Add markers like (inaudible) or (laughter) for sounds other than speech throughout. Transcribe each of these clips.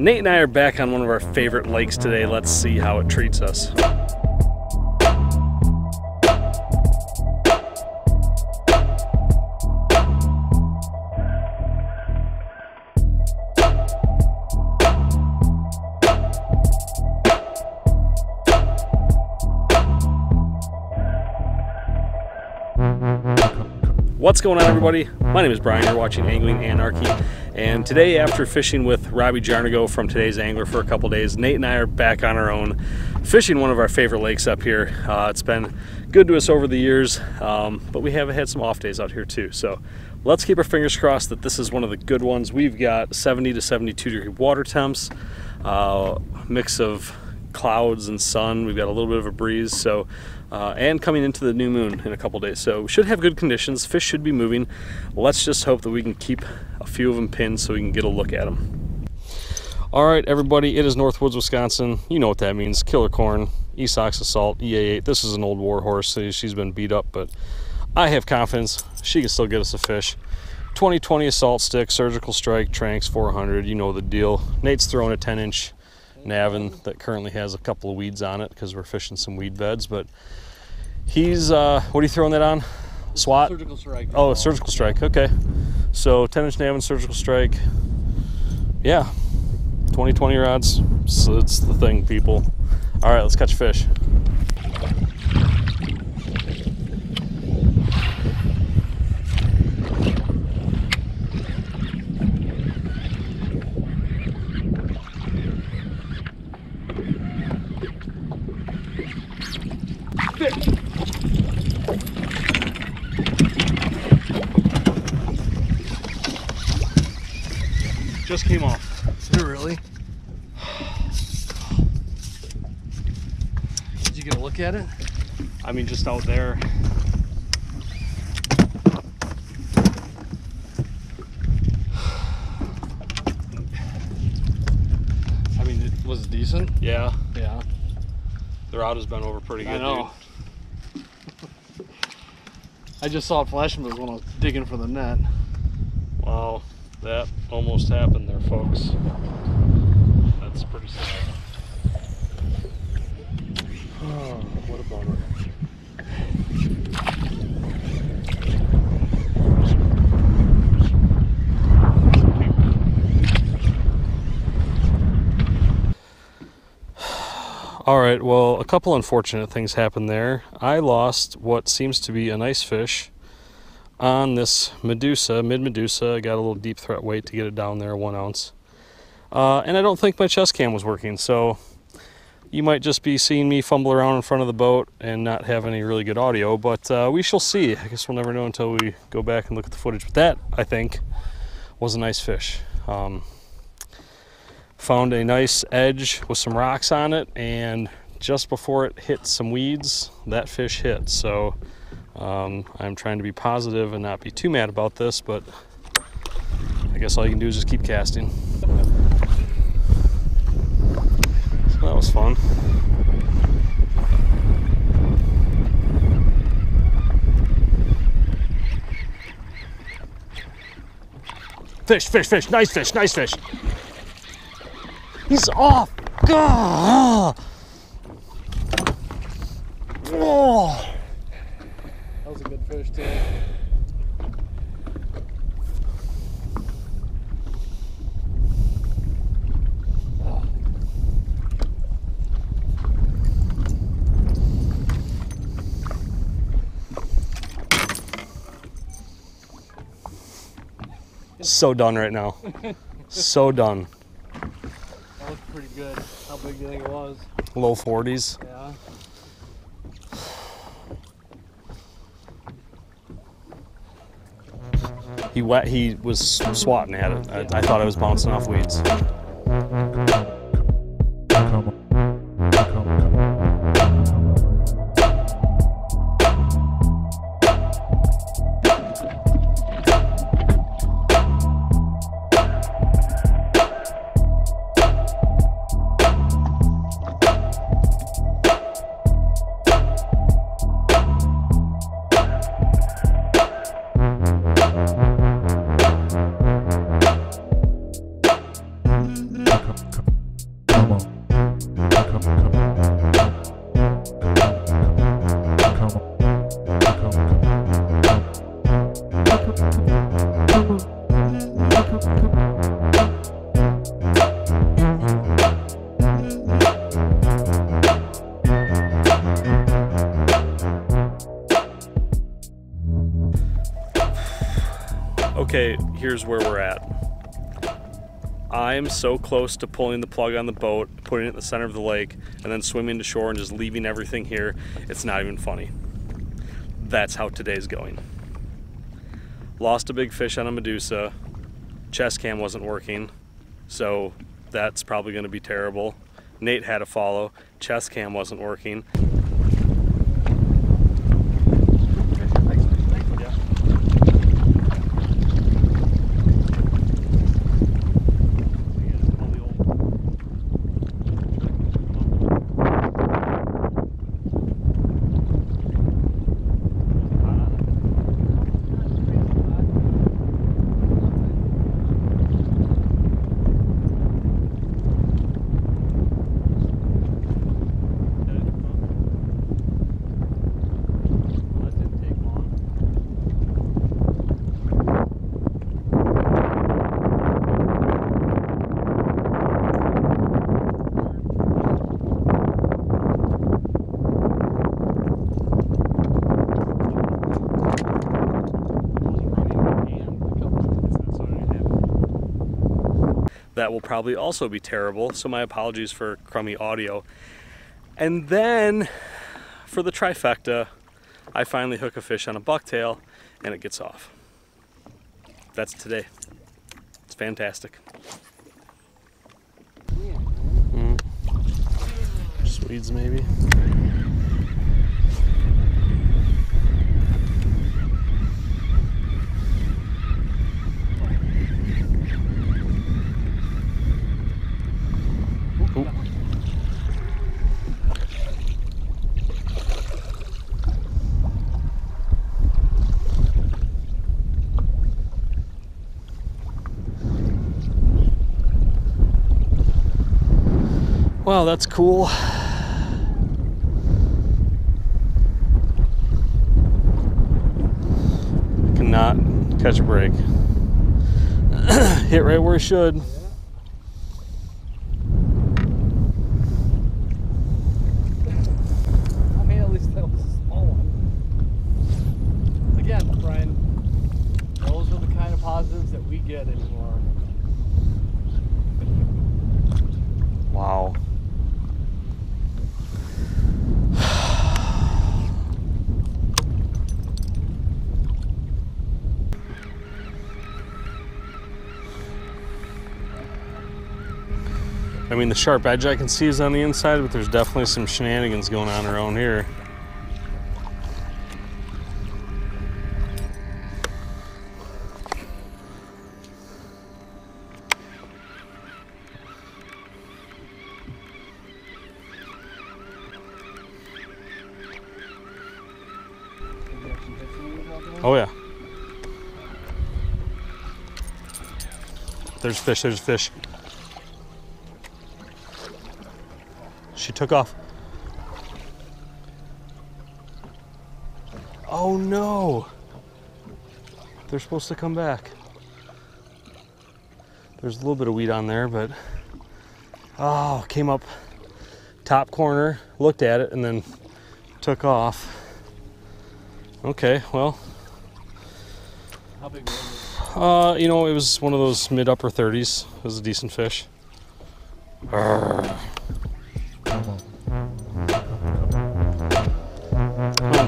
Nate and I are back on one of our favorite lakes today. Let's see how it treats us. What's going on, everybody? My name is Brian. You're watching Angling Anarchy. And today, after fishing with Robbie Jarnigo from Today's Angler for a couple days, Nate and I are back on our own, fishing one of our favorite lakes up here. Uh, it's been good to us over the years, um, but we have had some off days out here too. So let's keep our fingers crossed that this is one of the good ones. We've got 70 to 72 degree water temps, uh, mix of clouds and sun. We've got a little bit of a breeze. So uh, and coming into the new moon in a couple days. So should have good conditions. Fish should be moving. Let's just hope that we can keep a few of them pinned so we can get a look at them. All right, everybody, it is Northwoods, Wisconsin. You know what that means. Killer corn, Esox Assault, EA8. This is an old war horse. She's been beat up, but I have confidence she can still get us a fish. 2020 assault stick, surgical strike, Tranx 400. You know the deal. Nate's throwing a 10 inch Navin that currently has a couple of weeds on it because we're fishing some weed beds, but He's, uh, what are you throwing that on? SWAT? Surgical strike. Oh, surgical strike. Okay. So 10 inch Navin surgical strike. Yeah. 2020 rods. So it's the thing, people. All right, let's catch fish. Just came off. Did it really? Did you get a look at it? I mean, just out there. I mean, it was decent. Yeah, Yeah. the rod has been over pretty good. I know. (laughs) I just saw it flashing when I was digging for the net. Wow, that almost happened there, folks. That's pretty sad. Oh, what a bummer. All right, well, a couple unfortunate things happened there. I lost what seems to be a nice fish on this Medussa, mid Medussa. I got a little deep threat weight to get it down there, one ounce. Uh, and I don't think my chest cam was working, so you might just be seeing me fumble around in front of the boat and not have any really good audio, but uh, we shall see. I guess we'll never know until we go back and look at the footage. But that, I think, was a nice fish. Um, found a nice edge with some rocks on it, and just before it hit some weeds, that fish hit. So um, I'm trying to be positive and not be too mad about this, but I guess all you can do is just keep casting. So that was fun. Fish, fish, fish, nice fish, nice fish. He's off. Gah! So done right now. So done. That looked pretty good. How big do you think it was? Low 40s. Yeah. He wet. He was swatting at it. I, I thought I was bouncing off weeds. Here's where we're at. I'm so close to pulling the plug on the boat, putting it in the center of the lake, and then swimming to shore and just leaving everything here. It's not even funny. That's how today's going. Lost a big fish on a Medussa. Chest cam wasn't working, so that's probably going to be terrible. Nate had a follow. Chest cam wasn't working. That will probably also be terrible. So my apologies for crummy audio. And then for the trifecta, I finally hook a fish on a bucktail and it gets off. That's today. It's fantastic. Mm. Swedes maybe. Wow, that's cool. I Cannot catch a break. (clears throat) Hit right where it should. I mean, at least that was a small one. Again, Brian, those are the kind of positives that we get anymore. Wow. Mean, the sharp edge I can see is on the inside, but there's definitely some shenanigans going on around here. Oh, yeah. There's fish, there's fish. Took off. Oh no! They're supposed to come back. There's a little bit of weed on there, but oh, came up top corner, looked at it, and then took off. Okay, well, How big uh, you know, it was one of those mid upper 30s. It was a decent fish. Arrgh.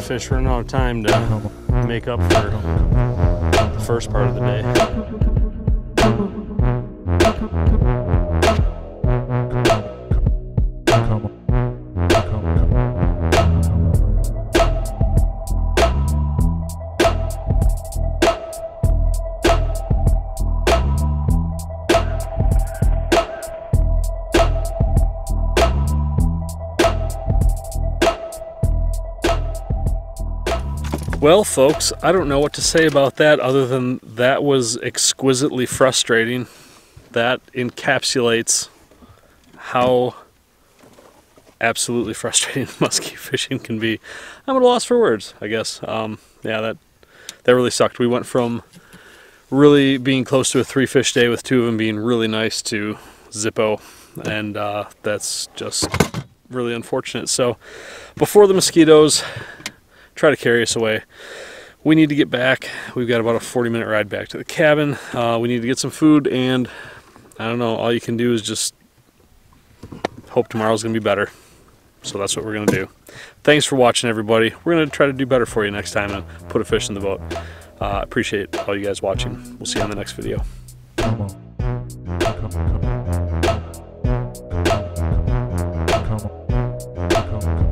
Fish, running out of time to make up for the first part of the day. Well, folks, I don't know what to say about that other than that was exquisitely frustrating. That encapsulates how absolutely (laughs) frustrating (laughs) muskie fishing can be. I'm at a loss for words, I guess. Um, yeah, that that really sucked. We went from really being close to a three fish day with two of them being really nice to Zippo, and uh, that's just really unfortunate. So before the mosquitoes try to carry us away. We need to get back. We've got about a 40 minute ride back to the cabin. Uh, we need to get some food, and I don't know, all you can do is just hope tomorrow's going to be better. So that's what we're going to do. Thanks for watching, everybody. We're going to try to do better for you next time and put a fish in the boat. Uh, appreciate all you guys watching. We'll see you on the next video. Come on. Come, come. Come,